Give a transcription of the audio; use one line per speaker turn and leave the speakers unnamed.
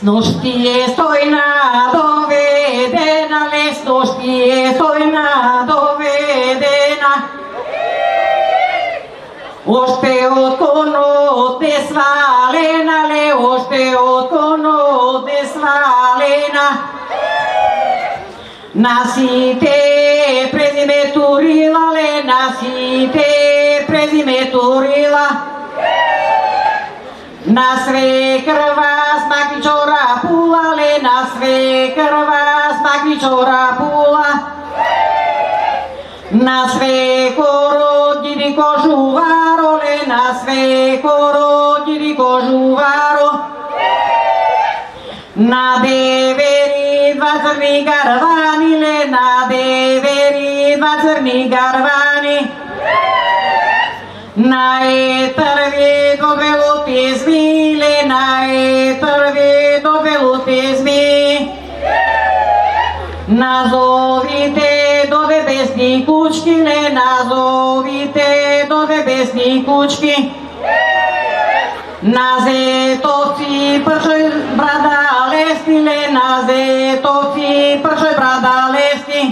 Ноштие е стојна доведена, лес ношти е стојна доведена. Оште од конот е свалена, ле, оште од конот е свалена. На сите презиме турила, ле, на сите презиме турила. На све крва смакичо žena svekrová z Magničora bola. Na sveko rodili kožuva, role na sveko Назовите до небесни кучки, не назовите до небесни кучки. На зетоци пршој брада лести, ле, на зетоци пршој брада лести.